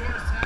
Short.